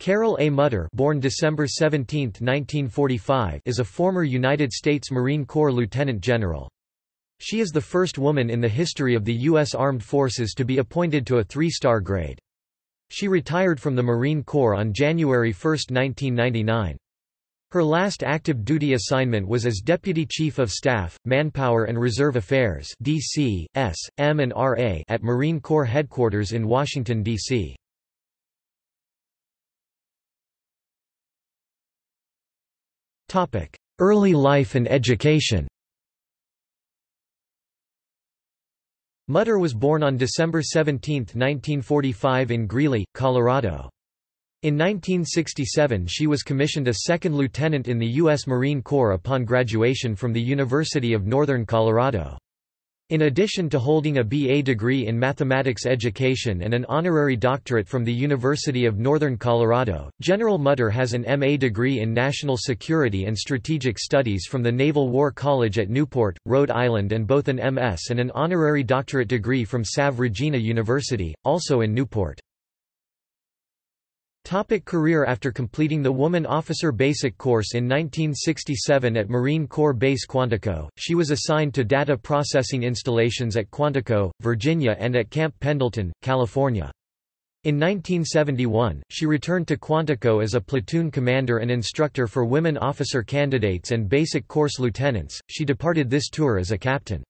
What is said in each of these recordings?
Carol A. Mutter born December 17, 1945, is a former United States Marine Corps lieutenant general. She is the first woman in the history of the U.S. Armed Forces to be appointed to a three-star grade. She retired from the Marine Corps on January 1, 1999. Her last active duty assignment was as Deputy Chief of Staff, Manpower and Reserve Affairs DC, S, M and RA at Marine Corps Headquarters in Washington, D.C. Early life and education Mutter was born on December 17, 1945 in Greeley, Colorado. In 1967 she was commissioned a second lieutenant in the U.S. Marine Corps upon graduation from the University of Northern Colorado. In addition to holding a BA degree in mathematics education and an honorary doctorate from the University of Northern Colorado, General Mutter has an MA degree in national security and strategic studies from the Naval War College at Newport, Rhode Island and both an MS and an honorary doctorate degree from Salve Regina University, also in Newport. Topic career After completing the Woman Officer Basic course in 1967 at Marine Corps Base Quantico, she was assigned to data processing installations at Quantico, Virginia and at Camp Pendleton, California. In 1971, she returned to Quantico as a platoon commander and instructor for women officer candidates and basic course lieutenants. She departed this tour as a captain.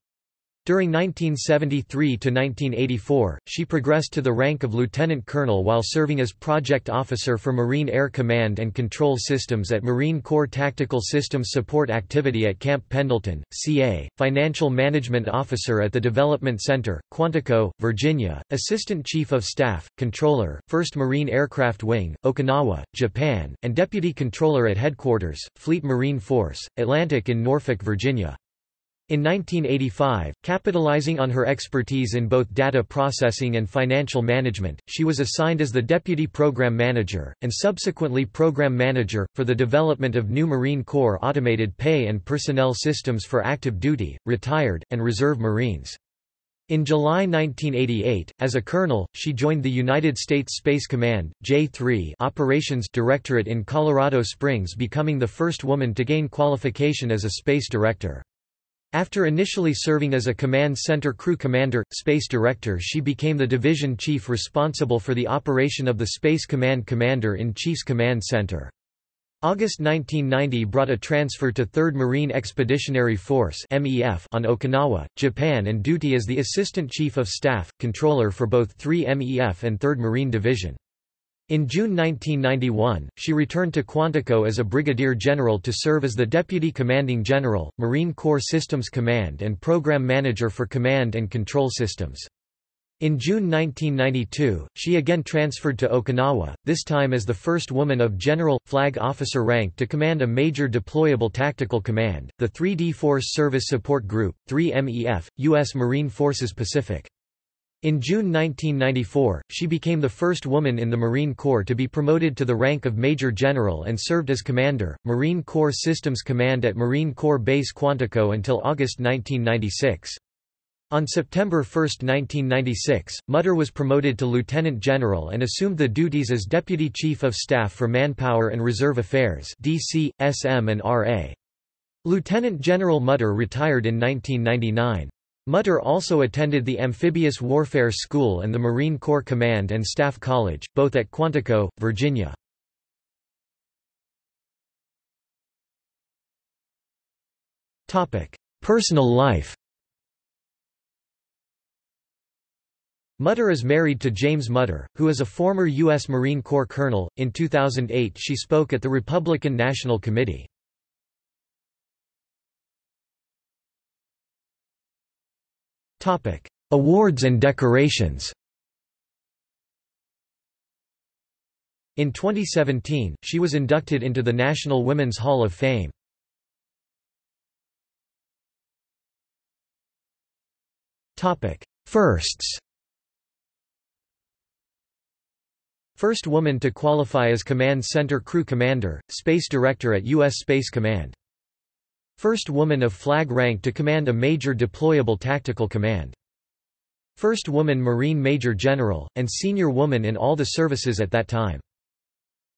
During 1973 to 1984, she progressed to the rank of lieutenant colonel while serving as project officer for Marine Air Command and Control Systems at Marine Corps Tactical Systems Support Activity at Camp Pendleton, CA, financial management officer at the Development Center, Quantico, Virginia, assistant chief of staff, controller, 1st Marine Aircraft Wing, Okinawa, Japan, and deputy controller at headquarters, Fleet Marine Force, Atlantic in Norfolk, Virginia. In 1985, capitalizing on her expertise in both data processing and financial management, she was assigned as the Deputy Program Manager, and subsequently Program Manager, for the development of new Marine Corps automated pay and personnel systems for active duty, retired, and reserve Marines. In July 1988, as a colonel, she joined the United States Space Command J3 Operations Directorate in Colorado Springs becoming the first woman to gain qualification as a space director. After initially serving as a command center crew commander, space director she became the division chief responsible for the operation of the Space Command Commander-in-Chief's Command Center. August 1990 brought a transfer to 3rd Marine Expeditionary Force on Okinawa, Japan and duty as the Assistant Chief of Staff, Controller for both 3 MEF and 3rd Marine Division. In June 1991, she returned to Quantico as a brigadier general to serve as the deputy commanding general, Marine Corps Systems Command and program manager for command and control systems. In June 1992, she again transferred to Okinawa, this time as the first woman of general, flag officer rank to command a major deployable tactical command, the 3D Force Service Support Group, 3MEF, U.S. Marine Forces Pacific. In June 1994, she became the first woman in the Marine Corps to be promoted to the rank of Major General and served as Commander, Marine Corps Systems Command at Marine Corps Base Quantico until August 1996. On September 1, 1996, Mutter was promoted to Lieutenant General and assumed the duties as Deputy Chief of Staff for Manpower and Reserve Affairs DC, SM and RA. Lieutenant General Mutter retired in 1999. Mutter also attended the Amphibious Warfare School and the Marine Corps Command and Staff College, both at Quantico, Virginia. Personal life Mutter is married to James Mutter, who is a former U.S. Marine Corps colonel. In 2008, she spoke at the Republican National Committee. Topic: Awards and decorations. In 2017, she was inducted into the National Women's Hall of Fame. Topic: Firsts. First woman to qualify as Command Center Crew Commander, Space Director at U.S. Space Command. First woman of flag rank to command a major deployable tactical command. First woman Marine Major General, and senior woman in all the services at that time.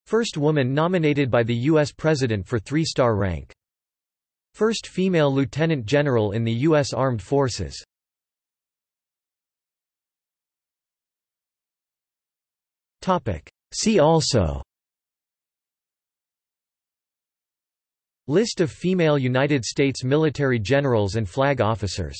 First woman nominated by the U.S. President for three-star rank. First female lieutenant general in the U.S. Armed Forces. See also List of female United States military generals and flag officers